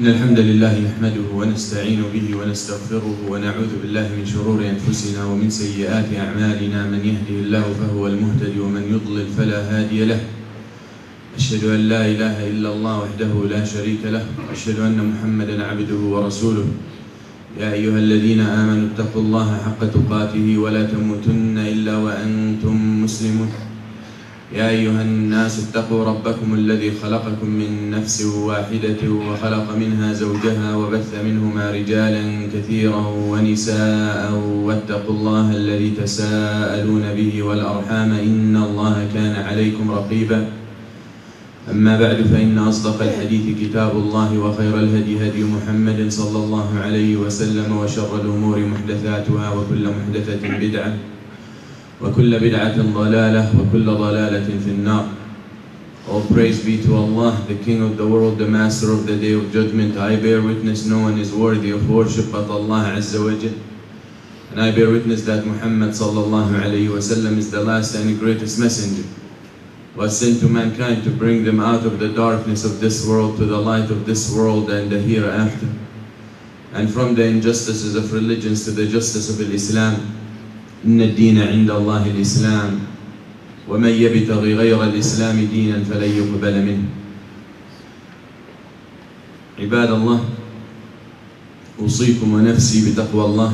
إن الحمد لله نحمده ونستعين به ونستغفره ونعوذ بالله من شرور أنفسنا ومن سيئات أعمالنا. من يهده الله فهو المهتدي ومن يضلل فلا هادي له. أشهد أن لا إله إلا الله وحده لا شريك له. وأشهد أن محمدا عبده ورسوله. يا أيها الذين آمنوا اتقوا الله حق تقاته ولا تموتن إلا وأنتم مسلمون. يا أيها الناس اتقوا ربكم الذي خلقكم من نفس واحدة وخلق منها زوجها وبث منهما رجالا كثيرا ونساء واتقوا الله الذي تساءلون به والأرحام إن الله كان عليكم رقيبا. أما بعد فإن أصدق الحديث كتاب الله وخير الهدي هدي محمد صلى الله عليه وسلم وشر الأمور محدثاتها وكل محدثة بدعة. وكل بدعة ضلالة وكل ضلالة في النار All praise be to Allah, the King of the world, the Master of the Day of Judgment. I bear witness no one is worthy of worship but Allah Azza wa Jal. And I bear witness that Muhammad sallallahu alayhi wa sallam is the last and greatest messenger. Was sent to mankind to bring them out of the darkness of this world to the light of this world and the hereafter. And from the injustices of religions to the justice of Islam. إن الدين عند الله الإسلام ومن يبتغي غير الإسلام دينا فلن يقبل منه. عباد الله أوصيكم ونفسي بتقوى الله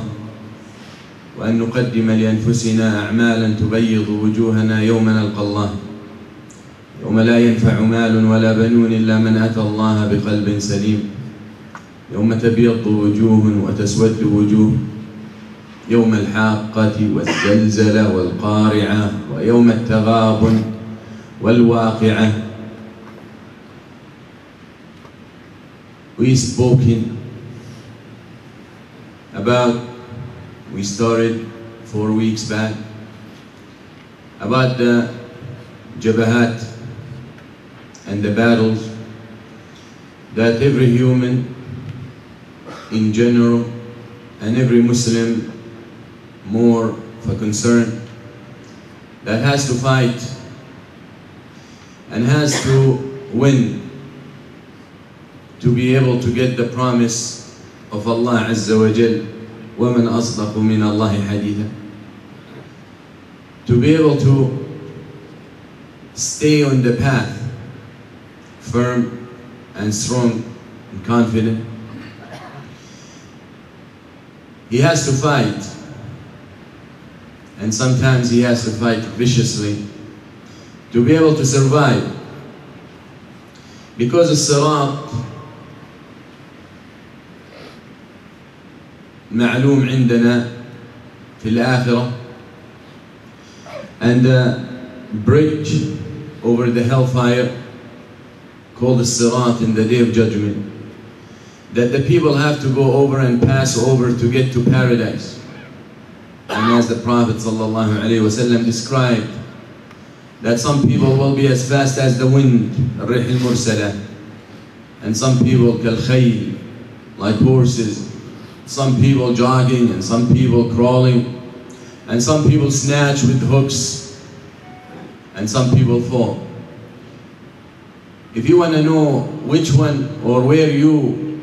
وأن نقدم لأنفسنا أعمالا تبيض وجوهنا يوم نلقى الله. يوم لا ينفع مال ولا بنون إلا من أتى الله بقلب سليم. يوم تبيض وجوه وتسود وجوه. يوم الحاقة والزلزلة والقارعة ويوم التغابن والواقعة We spoken about, we started four weeks back, about the jabahat and the battles that every human in general and every Muslim more for concern that has to fight and has to win to be able to get the promise of Allah Azza wa Jal وَمَنْ أَصْدَقُ مِنَ اللَّهِ حَدِيثًا to be able to stay on the path firm and strong and confident he has to fight and sometimes he has to fight viciously to be able to survive. Because الصراط معلوم عندنا في الآخرة and a bridge over the hellfire called the Sirat in the day of judgment that the people have to go over and pass over to get to paradise. And as the Prophet ﷺ described, that some people will be as fast as the wind, الريح المرسلة, and some people كالخيل, like horses, some people jogging and some people crawling, and some people snatch with hooks, and some people fall. If you want to know which one or where you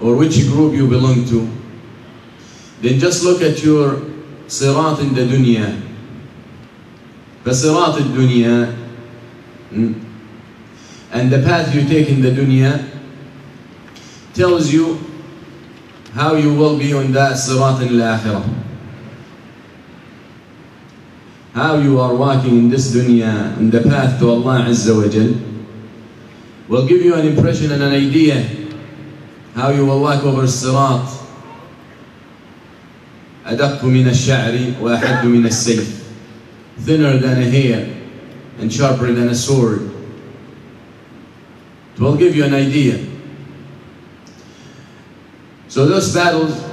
or which group you belong to, then just look at your sirat in the dunya. The sirat in dunya hmm, and the path you take in the dunya tells you how you will be on that sirat in the akhirah how you are walking in this dunya in the path to Allah Azza wa Jal will give you an impression and an idea how you will walk over Sirat أدق من الشعر وأحد من السيف thinner than a hair and sharper than a sword it will give you an idea so those battles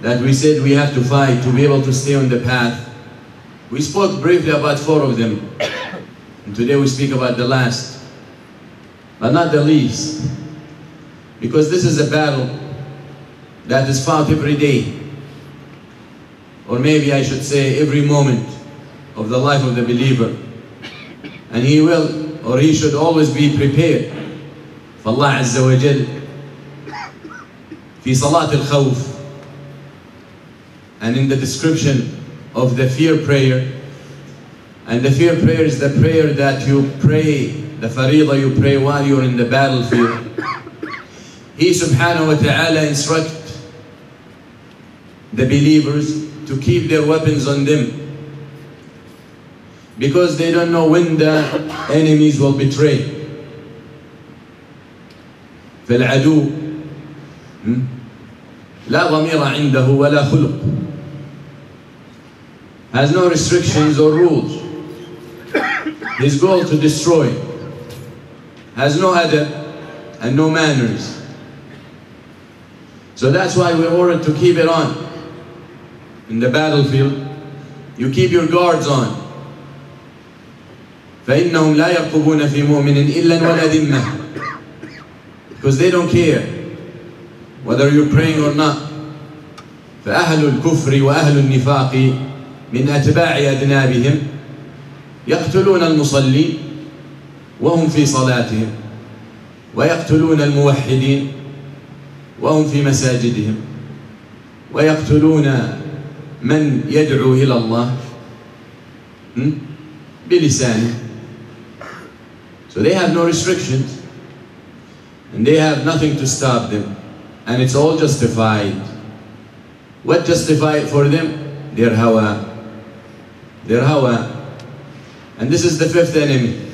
that we said we have to fight to be able to stay on the path we spoke briefly about four of them and today we speak about the last but not the least because this is a battle that is fought every day or maybe I should say every moment of the life of the believer and he will or he should always be prepared for Allah Azza wa Jal في صلاة الخوف and in the description of the fear prayer and the fear prayer is the prayer that you pray the faridah you pray while you're in the battlefield he subhanahu wa ta'ala instruct the believers to keep their weapons on them because they don't know when the enemies will betray فالعدو لا ضمير عنده ولا خلق has no restrictions or rules his goal to destroy has no adab and no manners so that's why we're ordered to keep it on In the battlefield you keep your guards on. فإنهم لا يرقبون في مؤمن إلا ولا ذمة because they don't care whether you're praying or not. فأهل الكفر وأهل النفاق من أتباع أذنابهم يقتلون المصلين وهم في صلاتهم ويقتلون الموحدين وهم في مساجدهم ويقتلون من يدعو إلى الله بلسانه So they have no restrictions and they have nothing to stop them and it's all justified. What justified for them? Their hawa. Their hawa. And this is the fifth enemy.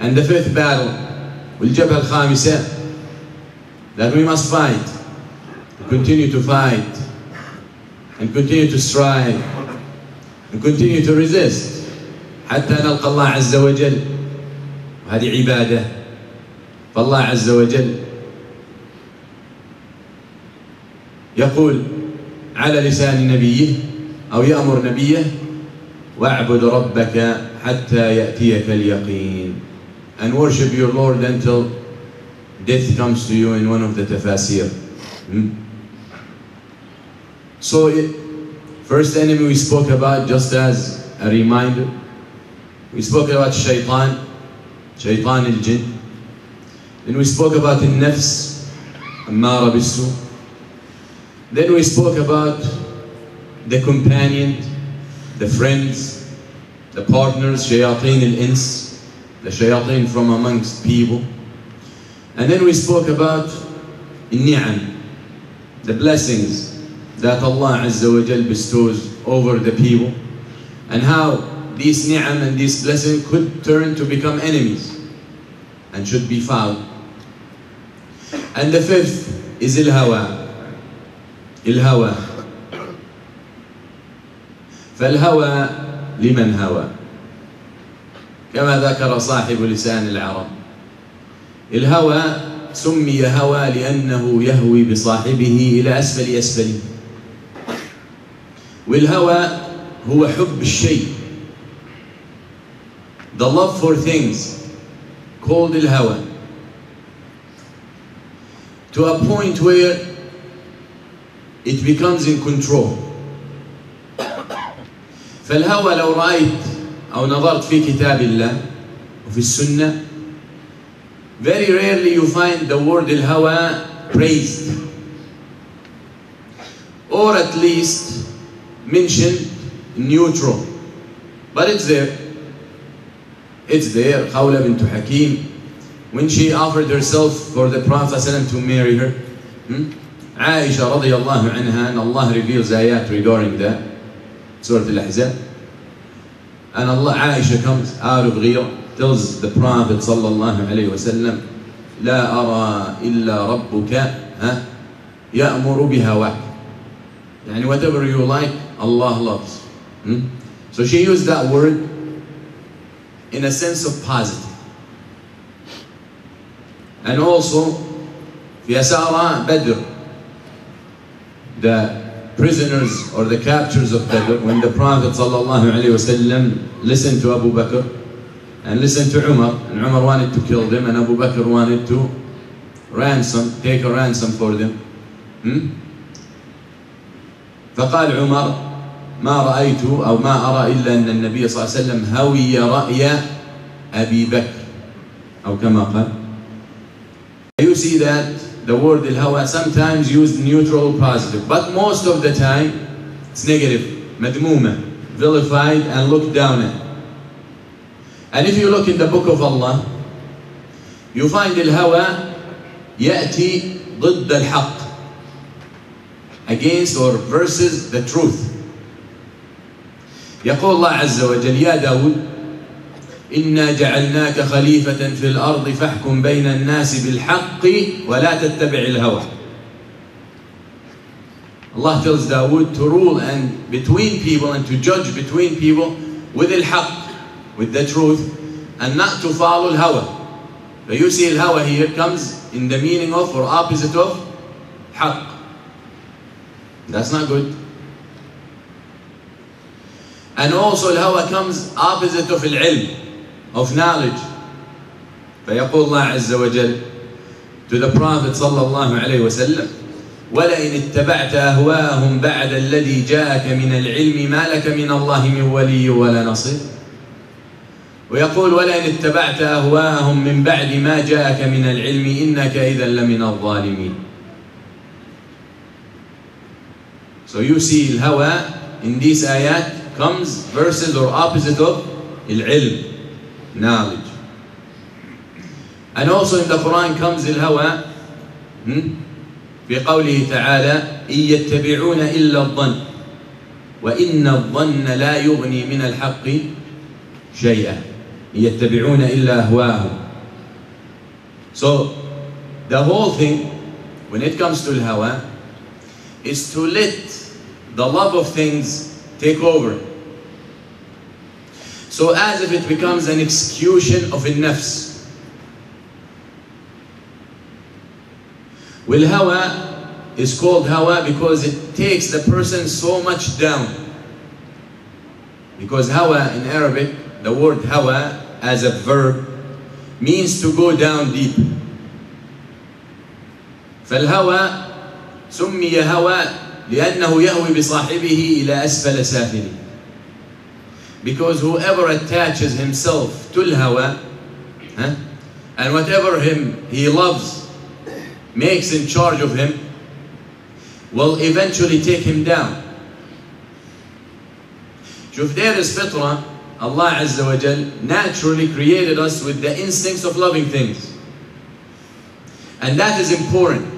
And the fifth battle, والجبهة الخامسة, that we must fight, continue to fight, and continue to strive, and continue to resist, حتى نلقى الله عز وجل. وهذه عبادة. فالله عز وجل يقول على لسان نبيه أو يأمر نبيه واعبد ربك حتى يأتيك اليقين and worship your Lord until death comes to you in one of the tafasir. Hmm? So, it, first enemy we spoke about, just as a reminder, we spoke about shaitan, shaitan al-jinn. Then we spoke about the nafs, ammara bisu. Then we spoke about the companions, the friends, the partners, shayateen al-ins, the shayateen from amongst people. And then we spoke about ni'am, the blessings that Allah Azza wa Jal bestows over the people and how these ni'am and these blessings could turn to become enemies and should be found. And the fifth is il-hawa. Il-hawa. فالهوى لمن هوى كما ذكر صاحب لسان العرب الهوى سمي هوى لأنه يهوي بصاحبه إلى أسفل أسفله والهوى هو حب الشيء the love for things called الهوى to a point where it becomes in control فالهوى لو رأيت أو نظرت في كتاب الله وفي السنة very rarely you find the word الهوى praised or at least mentioned neutral but it's there it's there Khawla bint Hakim when she offered herself for the Prophet ﷺ to marry her hmm? Aisha radiallahu anha and Allah reveals ayat regarding that Surah Al-Ahzab and Allah Aisha comes out of Ghira tells the Prophet sallallahu alayhi wasallam لا أرى إلا ربك ها يأمر بهواك يعني whatever you like Allah loves hmm? so she used that word in a sense of positive and also في أسارى بدر the prisoners or the captures of Badr when the Prophet sallallahu alayhi wasallam listened to Abu Bakr and listened to Umar and Umar wanted to kill them and Abu Bakr wanted to ransom take a ransom for them hmm? فقال عمر ما رأيت أو ما أرى إلا أن النبي صلى الله عليه وسلم هوي رأي أبي بكر أو كما قال You see that the word al-hawa sometimes used neutral positive, but most of the time it's negative, madmuma, vilified and looked down at. And if you look in the book of Allah, you find al-hawa يأتي ضد الحق against or versus the truth. يقول الله عز وجل يا داود إنا جعلناك خليفة في الأرض فاحكم بين الناس بالحق ولا تتبع الهوى Allah tells Dawood to rule and between people and to judge between people with الحق, with the truth, and not to follow الهوى. But you see الهوى here comes in the meaning of or opposite of حق. That's not good. And also الهوى comes opposite of العلم of knowledge. فيقول الله عز وجل to the Prophet صلى الله عليه وسلم ولئن اتبعت أهواءهم بعد الذي جاءك من العلم ما لك من الله من ولي ولا نصير ويقول ولئن اتبعت أهواءهم من بعد ما جاءك من العلم إنك إذا لمن الظالمين So you see الهوى in these ayat comes verses or opposite of العلم knowledge. And also in the Quran comes الهوى في قوله تعالى إن يتبعون إلا الظن وإن الظن لا يغني من الحق شيئا يتبعون إلا أهواهم So the whole thing when it comes to الهوى is to let the love of things take over So as if it becomes an execution of a nafs. Will hawa is called hawa because it takes the person so much down. Because hawa in Arabic, the word hawa as a verb means to go down deep. فالهوى سمي هوى لأنه يهوي بصاحبه إلى أسفل سافله because whoever attaches himself to al-hawa, huh, and whatever him he loves makes in charge of him, will eventually take him down. شوف there is fitra, Allah Azza wa Jal naturally created us with the instincts of loving things. And that is important.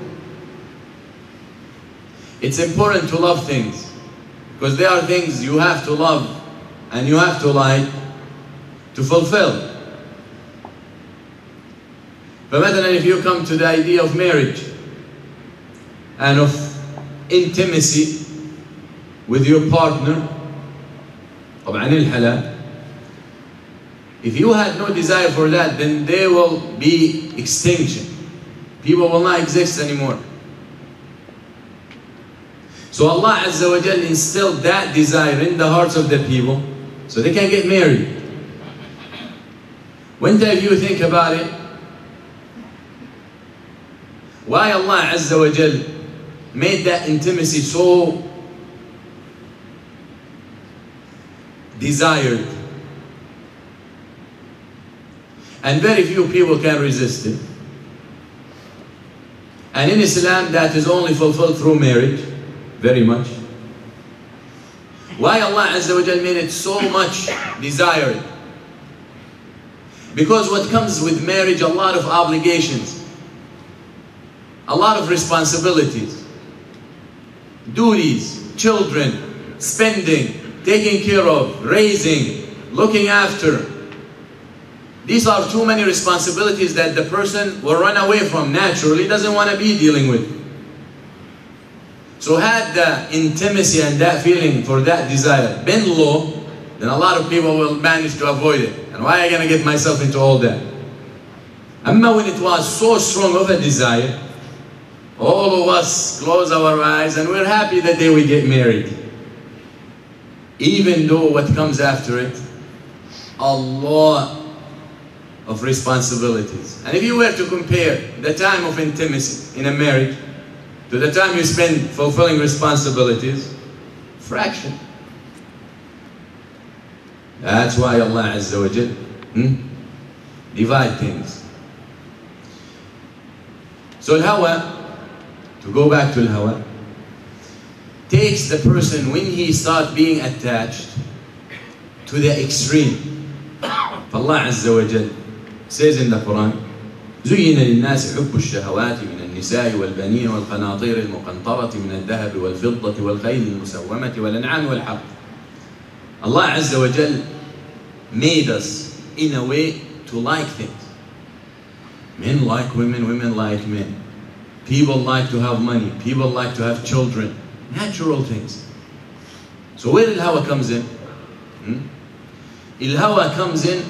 It's important to love things. Because there are things you have to love and you have to like to fulfill. فمثلا if you come to the idea of marriage and of intimacy with your partner طبعا الحلال if you had no desire for that then there will be extinction people will not exist anymore so Allah Azza wa Jal instilled that desire in the hearts of the people so they can't get married. When do you think about it? Why Allah Azza wa Jal made that intimacy so desired? And very few people can resist it. And in Islam, that is only fulfilled through marriage, very much. Why Allah Azza wa Jal made it so much desired? Because what comes with marriage, a lot of obligations, a lot of responsibilities, duties, children, spending, taking care of, raising, looking after. These are too many responsibilities that the person will run away from naturally, doesn't want to be dealing with. So had that intimacy and that feeling for that desire been low, then a lot of people will manage to avoid it. And why am I going to get myself into all that? Amma when it was so strong of a desire, all of us close our eyes and we're happy that day we get married. Even though what comes after it, a lot of responsibilities. And if you were to compare the time of intimacy in a marriage to the time you spend fulfilling responsibilities, fraction. That's why Allah Azza wa Jal hmm, divide things. So al-hawa, to go back to al-hawa, takes the person when he starts being attached to the extreme. فالله عز وجل says in the Quran زين للناس حب الشهوات من النساء والبنين والقناطير المقنطرة من الذهب والفضة والخيل المسومة والأنعام Allah Azza wa Jal made us in a way to like things. Men like women, women like men. People like to have money, people like to have children. Natural things. So where il-hawa comes in? Hmm? Il-hawa comes in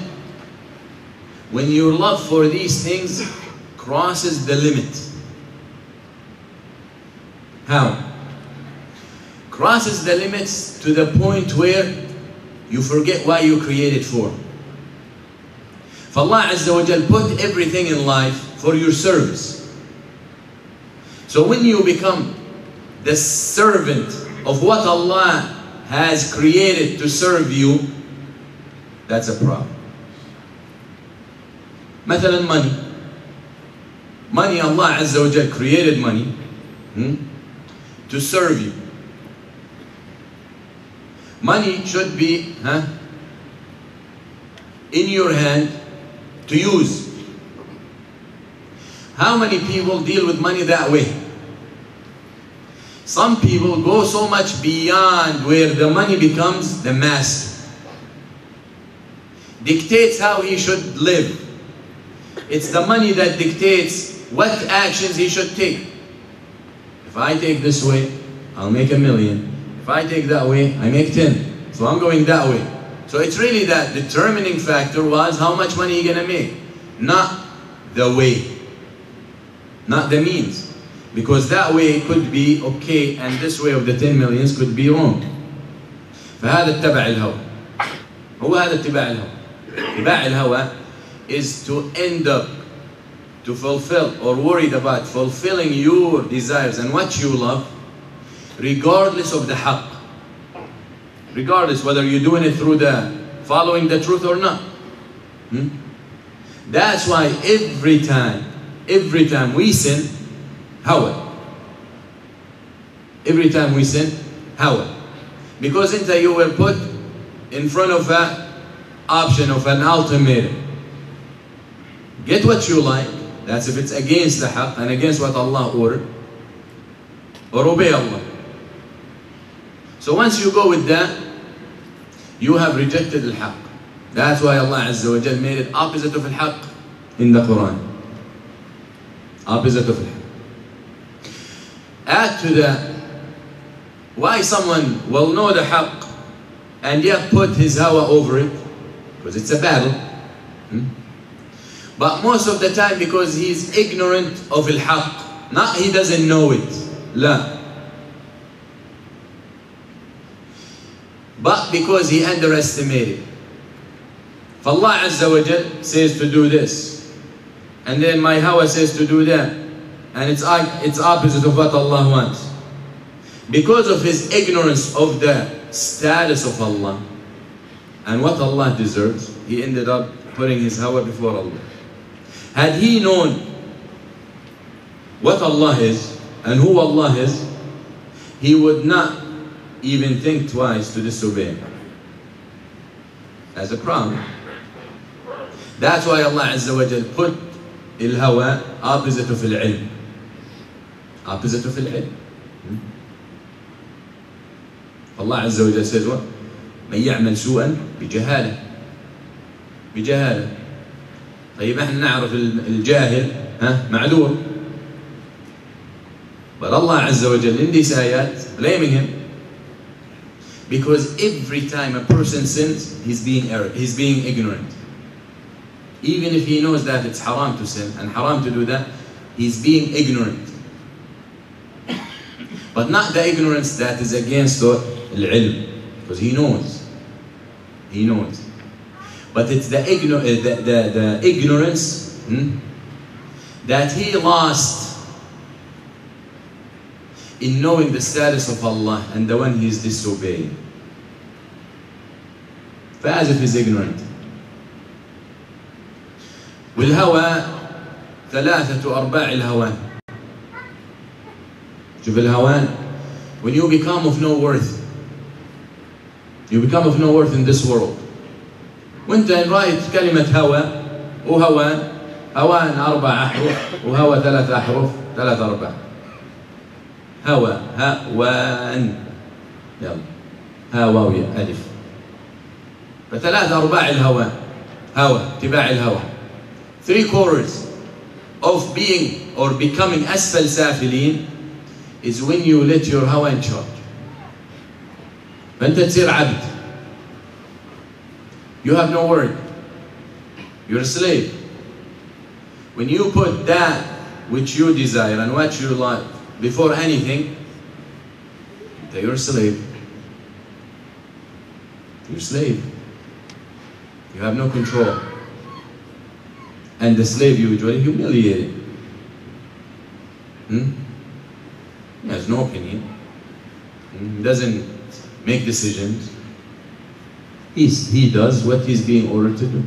when your love for these things crosses the limit. How? Crosses the limits to the point where you forget why you created for. Allah Azza wa Jal put everything in life for your service. So when you become the servant of what Allah has created to serve you, that's a problem. مثلا money. Money, Allah Azza wa Jal created money hmm, To serve you. Money should be huh, in your hand to use. How many people deal with money that way? Some people go so much beyond where the money becomes the master. Dictates how he should live. It's the money that dictates what actions he should take. If I take this way, I'll make a million. If I take that way, I make 10. So I'm going that way. So it's really that determining factor was how much money you're gonna make, not the way, not the means. Because that way could be okay and this way of the 10 millions could be wrong. فهذا اتبع الهوى. هو هذا اتباع الهوى. اتباع الهوى is to end up to fulfill or worried about fulfilling your desires and what you love regardless of the haqq. Regardless whether you're doing it through the following the truth or not. Hmm? That's why every time, every time we sin, hawa. Every time we sin, hawa. Because into you were put in front of an option of an ultimatum. Get what you like, that's if it's against the haqq and against what Allah ordered, or obey Allah. So once you go with that, you have rejected al-haq. That's why Allah Azza wa Jal made it opposite of al-haq in the Quran. Opposite of al-haq. Add to that, why someone will know the haq and yet put his hawa over it, because it's a battle. Hmm? But most of the time because he's ignorant of al-haq, not he doesn't know it. La. but because he underestimated. Allah Azza wa says to do this, and then my hawa says to do that, and it's, it's opposite of what Allah wants. Because of his ignorance of the status of Allah and what Allah deserves, he ended up putting his hawa before Allah. Had he known what Allah is and who Allah is, he would not even think twice to disobey him. As a problem. That's why Allah Azza wa Jal put il-hawa opposite of il-ilm. Opposite of il-ilm. Allah Azza wa Jal says what? من يعمل سوءا بجهالة بجهالة طيب إحنا نعرف الجاهل ها معذور But Allah Azza wa Jal in these blaming him because every time a person sins, he's being error, he's being ignorant. Even if he knows that it's haram to sin and haram to do that, he's being ignorant. But not the ignorance that is against the ilm, because he knows. He knows. But it's the, igno- the, the, the ignorance hmm, that he lost in knowing the status of Allah and the one he is disobeying. فاز if he's ignorant. والهوى ثلاثة أرباع الهوى شوف الهوان when you become of no worth you become of no worth in this world وانت ان رايت كلمة هوى وهوان هوان أربع أحرف وهوى ثلاث أحرف ثلاث أربع. هوى هوان. يلا. ها واو يا ألف. فثلاث أرباع الهوى هوى اتباع الهوى. Three quarters of being or becoming أسفل سافلين is when you let your هوى in charge. فأنت تصير عبد. You have no word you're a slave when you put that which you desire and what you like before anything you're a slave you're a slave you have no control. And the slave usually humiliated hmm? he has no opinion. He doesn't make decisions He's, he does what he's being ordered to do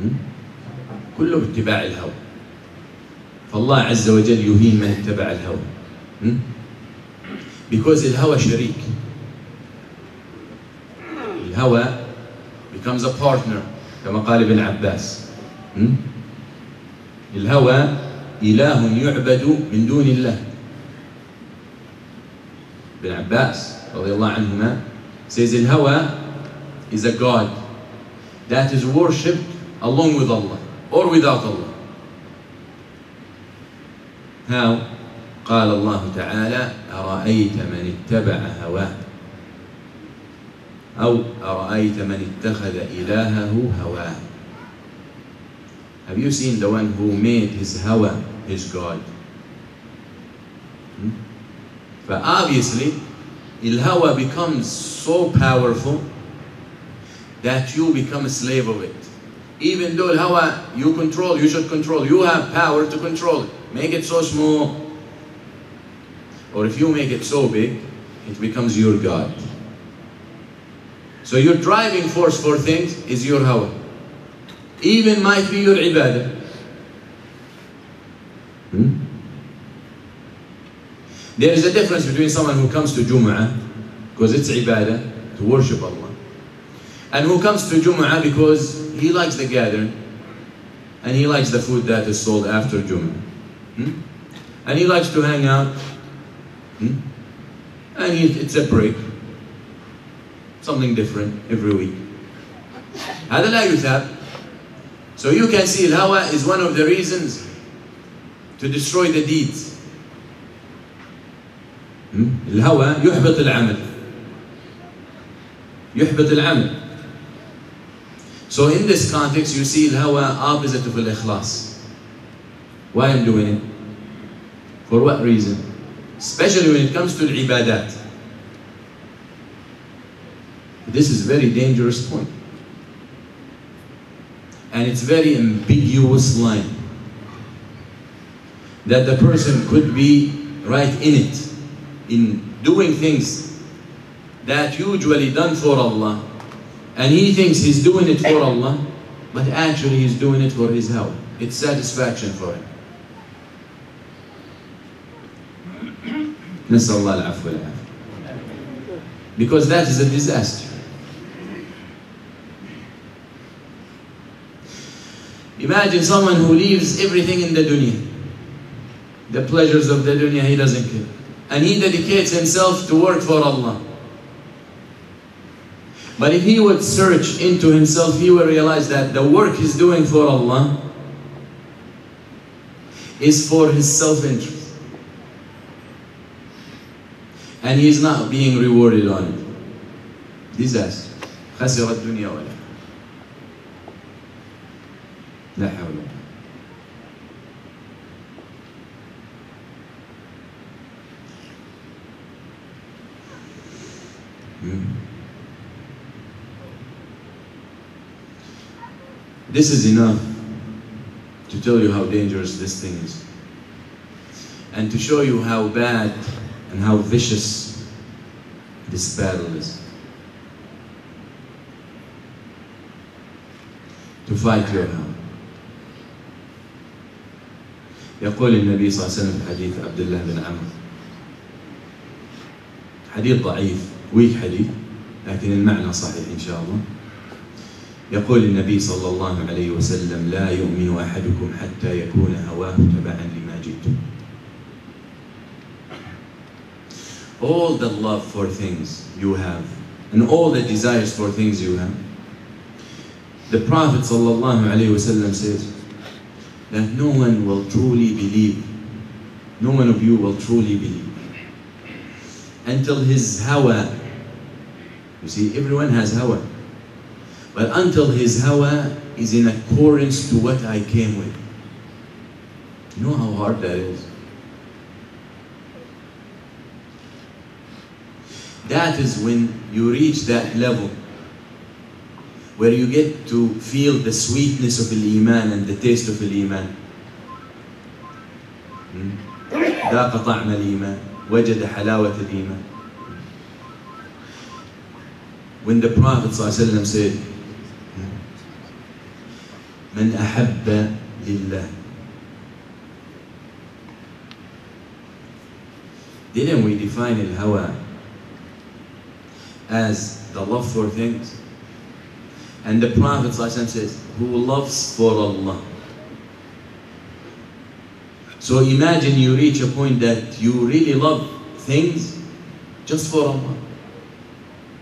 hmm? كله باتباع الهوى فالله عز وجل يهين من اتبع الهوى hmm? because الهوى شريك الهوى becomes a partner كما قال ابن عباس hmm? الهوى إله يعبد من دون الله ابن عباس رضي الله عنهما says الهوى is a god that is worshipped along with Allah or without Allah. How? قال الله تعالى أرأيت من اتبع هواه أو أرأيت من اتخذ إلهه هواه Have you seen the one who made his hawa his God? Hmm? But obviously, il-hawa becomes so powerful that you become a slave of it. Even though al-hawa, you control, you should control. You have power to control it. Make it so small. Or if you make it so big, it becomes your God. So your driving force for things is your hawa. Even might be your ibadah. Hmm? There is a difference between someone who comes to Jum'ah because it's ibadah to worship Allah and who comes to Jum'ah because he likes the gathering and he likes the food that is sold after Jum'ah. Hmm? And he likes to hang out. Hmm? And he, it's a break. Something different every week. هذا لا يثاب. So you can see الهوى is one of the reasons to destroy the deeds. Hmm? الهوى يحبط العمل. يحبط العمل. so in this context, you see al-hawa opposite of al-ikhlas. Why I'm doing it? For what reason? Especially when it comes to al-ibadat. This is a very dangerous point. And it's very ambiguous line. That the person could be right in it, in doing things that usually done for Allah and he thinks he's doing it for Allah, but actually he's doing it for his help. It's satisfaction for him. نسأل الله العفو والعافية. Because that is a disaster. Imagine someone who leaves everything in the dunya. The pleasures of the dunya, he doesn't care. And he dedicates himself to work for Allah. But if he would search into himself, he will realize that the work he's doing for Allah is for his self-interest. And he's not being rewarded on it. Disaster. خسر الدنيا والآخرة. لا حول ولا قوة. This is enough to tell you how dangerous this thing is. And to show you how bad and how vicious this battle is. To fight your hell. يقول النبي صلى الله عليه وسلم في حديث عبد الله بن عمرو حديث ضعيف ويك حديث لكن المعنى صحيح إن شاء الله يقول النبي صلى الله عليه وسلم لا يؤمن أحدكم حتى يكون هواه تبعا لما جئت all the love for things you have and all the desires for things you have the Prophet صلى الله عليه وسلم says that no one will truly believe no one of you will truly believe until his hawa you see everyone has hawa but until his hawa is in accordance to what I came with. You know how hard that is? That is when you reach that level where you get to feel the sweetness of Iman and the taste of Iman. ذاق طعم الإيمان وجد حلاوة الإيمان When the Prophet ﷺ said من أحب لله Didn't we define al-hawa as the love for things? And the Prophet ﷺ says, who loves for Allah. So imagine you reach a point that you really love things just for Allah.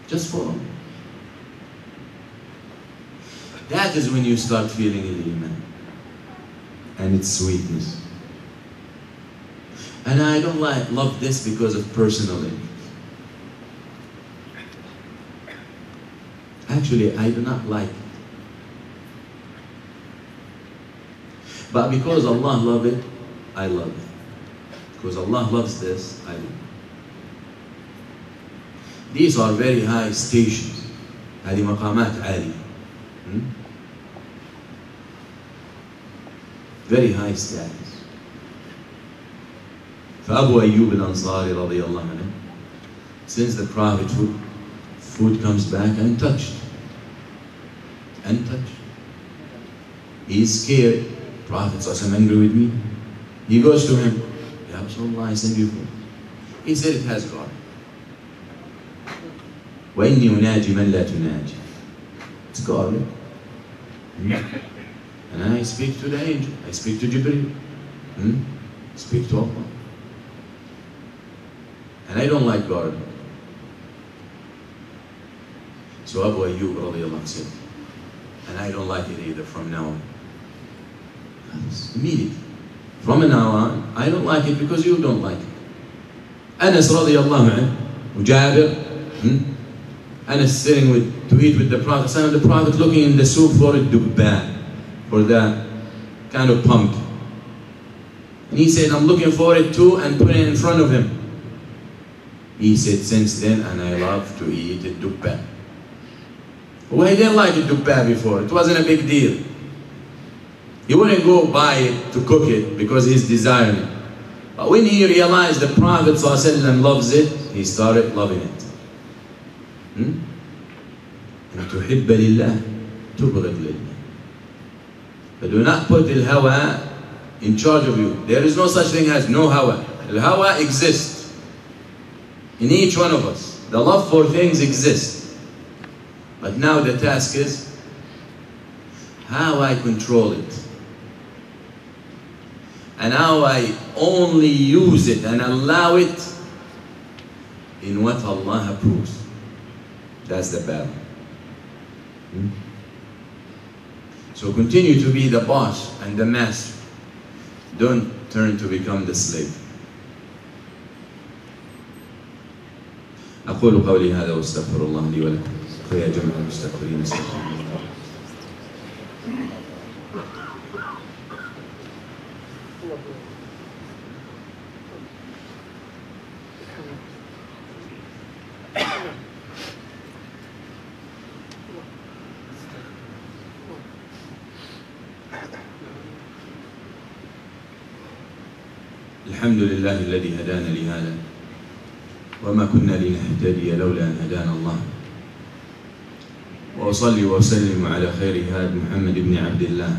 Just for Allah. That is when you start feeling Iman and its sweetness. And I don't like love this because of personal interest. Actually, I do not like it. But because Allah loves it, I love it. Because Allah loves this, I love it. These are very high stations. هذه مقامات عالية. Hmm? Very high status. فأبو أيوب الأنصاري رضي الله عنه since the Prophet food, food comes back untouched untouched he's scared Prophet am angry with me he goes to him Ya Rasulullah I send you food he said it has God وإني أناجي من لا تناجي it's God and I speak to the angel I speak to Jibreel hmm? speak to Allah and I don't like garden. So Abu Ayyub radiallahu said, and I don't like it either from now on. Immediately. From now on, I don't like it because you don't like it. Anas radiallahu anhu, Jabir, hmm? Anas sitting with, to eat with the Prophet, and the Prophet looking in the soup for a dubban, for that kind of pumpkin. And he said, I'm looking for it too, and put it in front of him. He said, since then, and I love to eat a dubba. Well, he didn't like a dubba before. It wasn't a big deal. He wouldn't go buy it to cook it because he's desiring it. But when he realized the Prophet ﷺ loves it, he started loving it. Hmm? And تحب لله تبغض لله. But do not put the hawa in charge of you. There is no such thing as no hawa. The hawa exists in each one of us. The love for things exists. But now the task is how I control it. And how I only use it and allow it in what Allah approves. That's the battle. Hmm? So continue to be the boss and the master. Don't turn to become the slave. أقول قولي هذا واستغفر الله لي ولكم فيا جمع المستغفرين استغفر الله الحمد لله الذي هدانا لهذا وما كنا لنهتدي لولا أن هدانا الله. وأصلي وأسلم على خير هاد محمد بن عبد الله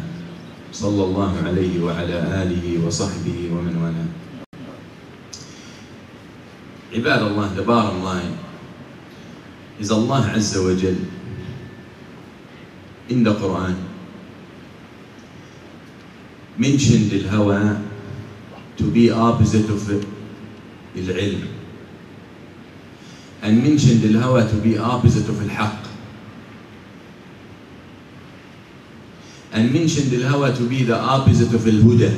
صلى الله عليه وعلى آله وصحبه ومن والاه. عباد الله the bottom line is Allah Azza wa Jal in the Quran mentioned to be opposite of العلم and mentioned الهوى to be opposite of الحق and mentioned الهوى to be the opposite of الهدى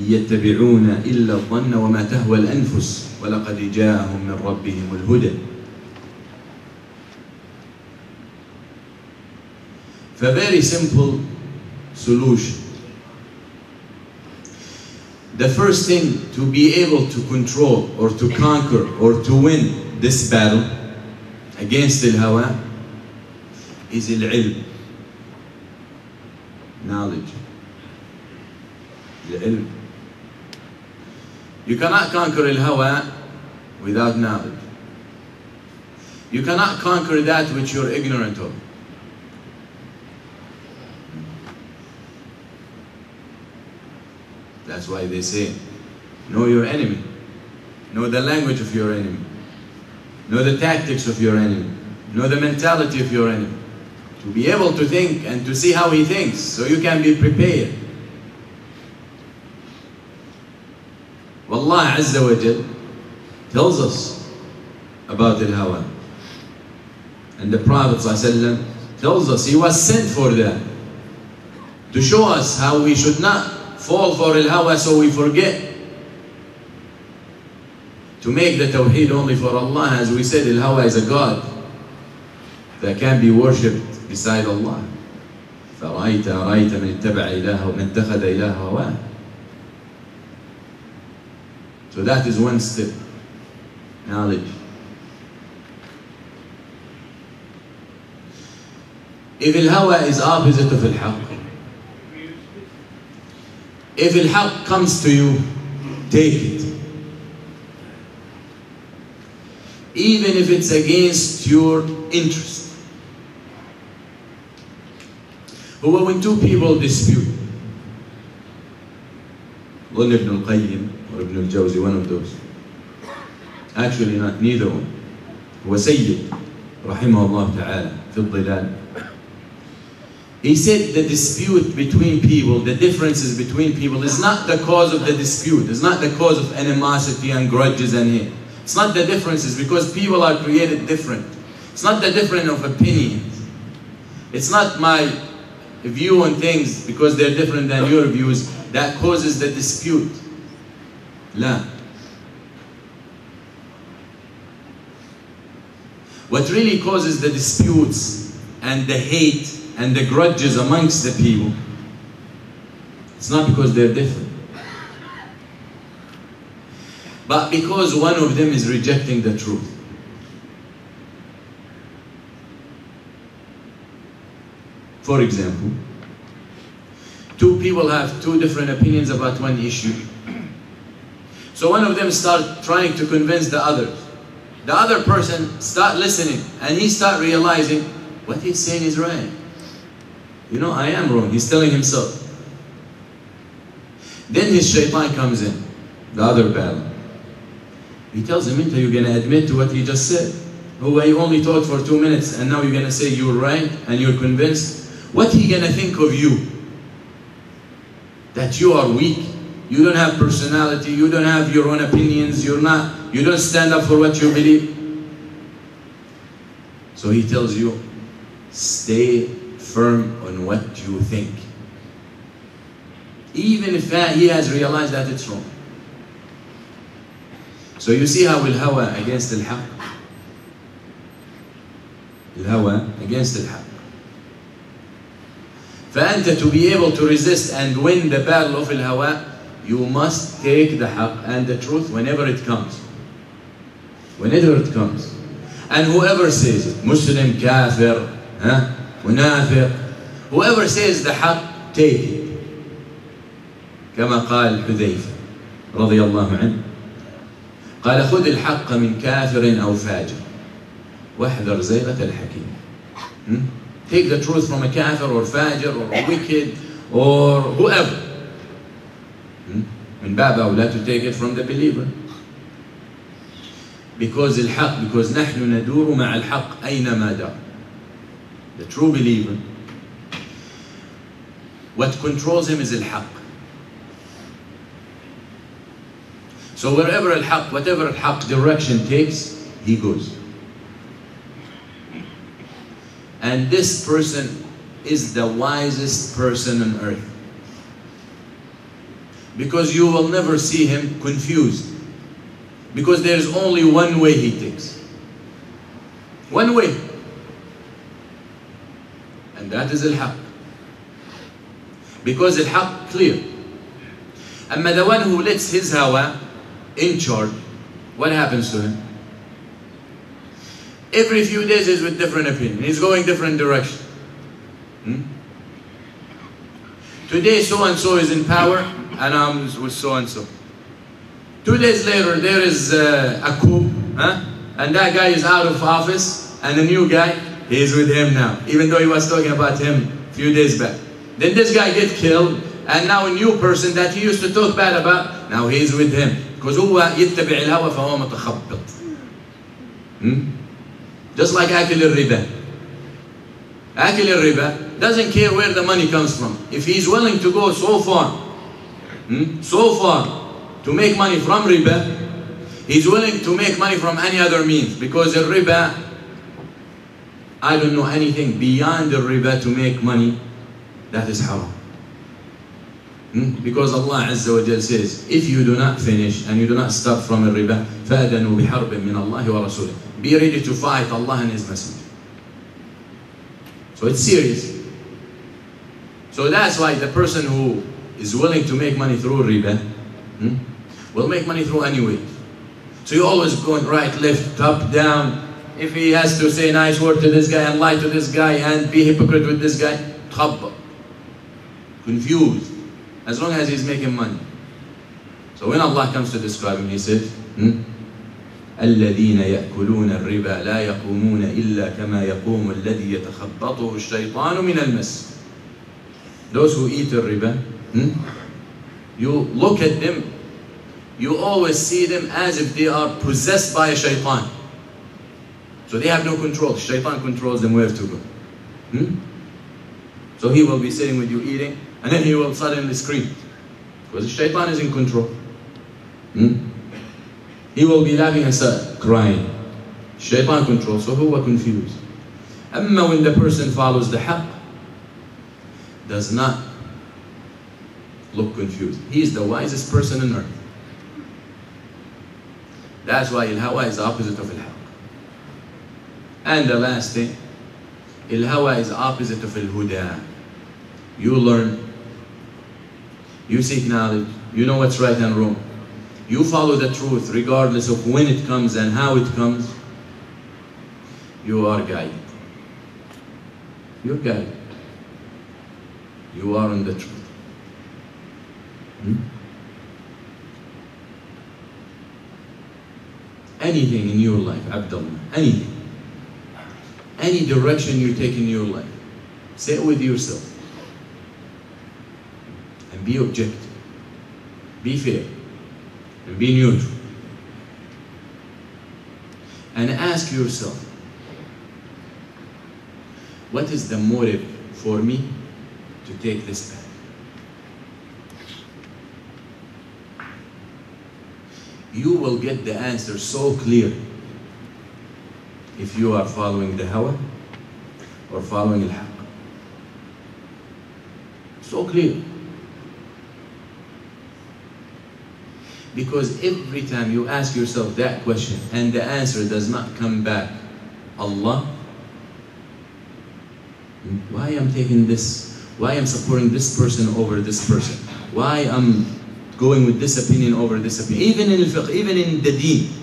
يتبعون إلا الظن وما تهوى الأنفس ولقد جاءهم من ربهم الهدى very simple solution. the first thing to be able to control or to conquer or to win this battle against al-hawa is al-ilm knowledge. Al-ilm you cannot conquer al-hawa without knowledge. You cannot conquer that which you're ignorant of. That's why they say, know your enemy. Know the language of your enemy. Know the tactics of your enemy. Know the mentality of your enemy. To be able to think and to see how he thinks so you can be prepared. Wallah Azza wa Jal tells us about the hawa. And the Prophet ﷺ tells us he was sent for that. To show us how we should not fall for al-hawa so we forget to make the tawheed only for Allah as we said al-hawa is a God that can be worshipped beside Allah فرأيت أرأيت من اتبع إله من اتخذ إله هواه So that is one step knowledge If al-hawa is opposite of al-haqq if al-haq comes to you, take it. Even if it's against your interest. But when two people dispute, one Ibn al-Qayyim or Ibn al-Jawzi, one of those. Actually not, neither one. هو سيد رحمه الله تعالى في الظلال he said the dispute between people, the differences between people is not the cause of the dispute. It's not the cause of animosity and grudges and hate. It's not the differences because people are created different. It's not the difference of opinions. It's not my view on things because they're different than your views that causes the dispute. La. What really causes the disputes and the hate and the grudges amongst the people, it's not because they're different. But because one of them is rejecting the truth. For example, two people have two different opinions about one issue. So one of them start trying to convince the other. The other person start listening and he start realizing what he's saying is right. You know, I am wrong. He's telling himself. Then his shaitan comes in, the other battle. He tells him, Inta, you're going to admit to what he just said. Oh, you only talked for two minutes and now you're going to say you're right and you're convinced. What he going to think of you? That you are weak. You don't have personality. You don't have your own opinions. You're not, you don't stand up for what you believe. So he tells you, stay firm on what you think. Even if he has realized that it's wrong. So you see how al-hawa against al-haq. Al-hawa against al-haq. فأنت to be able to resist and win the battle of al-hawa, you must take the haq and the truth whenever it comes. Whenever it comes. And whoever says it, Muslim, kafir, huh? منافق whoever says the حق take it كما قال حذيفة رضي الله عنه قال خذ الحق من كافر أو فاجر واحذر زيغة الحكيم hmm? take the truth from a kafir or fajr or wicked or whoever hmm? من باب أولى to take it from the believer because الحق because نحن ندور مع الحق أينما دار the true believer, what controls him is al-haq. So wherever al-haq, whatever al-haq direction takes, he goes. And this person is the wisest person on earth. Because you will never see him confused. Because there is only one way he takes. One way. And that is al-haq. Because al-haq clear. And the one who lets his hawa in charge, what happens to him? Every few days he's with different opinion. He's going different direction. Hmm? Today so-and-so is in power and I'm with so-and-so. Two days later there is uh, a coup huh? and that guy is out of office and a new guy he's with him now even though he was talking about him a few days back then this guy get killed and now a new person that he used to talk bad about now he's with him because هو يتبع الهوى فهو متخبط hmm? just like أكل الربا أكل الربا doesn't care where the money comes from if he's willing to go so far hmm? so far to make money from riba he's willing to make money from any other means because the riba I don't know anything beyond the riba to make money that is haram Hmm? Because Allah Azza wa Jal says, if you do not finish and you do not stop from a riba, فَأَذَنُوا بِحَرْبٍ مِّنَ اللَّهِ وَرَسُولِهِ Be ready to fight Allah and His Messenger. So it's serious. So that's why the person who is willing to make money through riba hmm, will make money through any way. So you're always going right, left, up, down. If he has to say a nice word to this guy and lie to this guy and be hypocrite with this guy, تخبط. Confused as long as he's making money. So when Allah comes to describe him, He says, hmm? الذين يأكلون الربا لا يقومون إلا كما يقوم الذي يتخبطه الشيطان من المس. Those who eat the riba, hmm? you look at them, you always see them as if they are possessed by a shaitan. So they have no control. Shaitan controls them where to go. Hmm? So he will be sitting with you eating, and then he will suddenly scream. Because shaitan is in control. Hmm? He will be laughing and start crying. Shaitan controls, so who are confused? Amma when the person follows the haqq, does not look confused. He is the wisest person on earth. That's why al-hawa is the opposite of al-haqq. And the last thing, al-hawa is opposite of al-huda. You learn, you seek knowledge, you know what's right and wrong. You follow the truth regardless of when it comes and how it comes. You are guided. You're guided. You are on the truth. Hmm? Anything in your life, Abdullah, anything, any direction you take in your life, sit with yourself and be objective, be fair, and be neutral. And ask yourself, what is the motive for me to take this path? You will get the answer so clear if you are following the hawa or following al-haq. So clear. Because every time you ask yourself that question and the answer does not come back, Allah, why I'm taking this, why I'm supporting this person over this person, why I'm going with this opinion over this opinion, even in fiqh, even in the deen,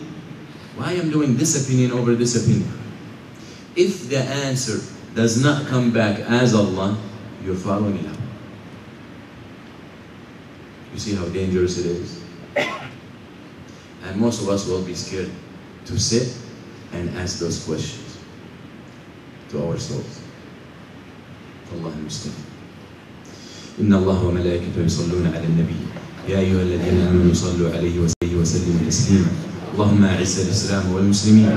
why I'm doing this opinion over this opinion. If the answer does not come back as Allah, you're following it up. You see how dangerous it is? And most of us will be scared to sit and ask those questions to ourselves. الله المستعان. إن الله وملائكته يصلون على النبي يا أيها الذين آمنوا صلوا عليه وسلموا تسليما اللهم أعز الإسلام والمسلمين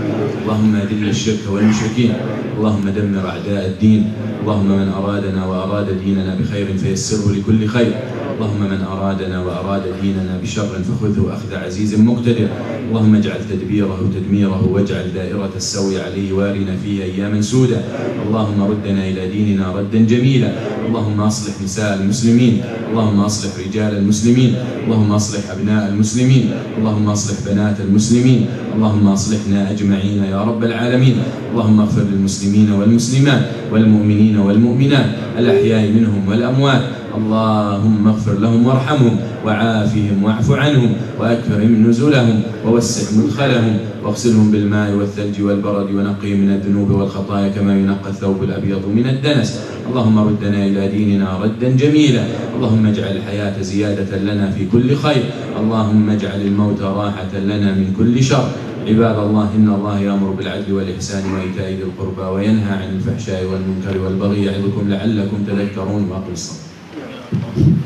اللهم أذل الشرك والمشركين اللهم دمر أعداء الدين اللهم من أرادنا وأراد ديننا بخير فيسره لكل خير. اللهم من أرادنا وأراد ديننا بشر فخذه أخذ عزيز مقتدر. اللهم اجعل تدبيره تدميره واجعل دائرة السوء عليه وارنا فيه أياما سودا اللهم ردنا إلى ديننا ردا جميلا. اللهم أصلح نساء المسلمين. اللهم أصلح رجال المسلمين. اللهم أصلح أبناء المسلمين. اللهم أصلح بنات المسلمين. اللهم أصلحنا أجمعين يا رب العالمين. اللهم اغفر للمسلمين والمسلمات والمؤمنين والمؤمنات. الأحياء منهم والأموات. اللهم اغفر لهم وارحمهم وعافهم واعف عنهم واكرم نزلهم ووسع مدخلهم واغسلهم بالماء والثلج والبرد ونقهم من الذنوب والخطايا كما ينقى الثوب الأبيض من الدنس. اللهم ردنا إلى ديننا ردا جميلا. اللهم اجعل الحياة زيادة لنا في كل خير. اللهم اجعل الموت راحة لنا من كل شر. عباد الله إن الله يأمر بالعدل والإحسان وإيتاء ذي القربى وينهى عن الفحشاء والمنكر والبغي يعظكم لعلكم تذكرون. وأقم الصلاة. Thank you.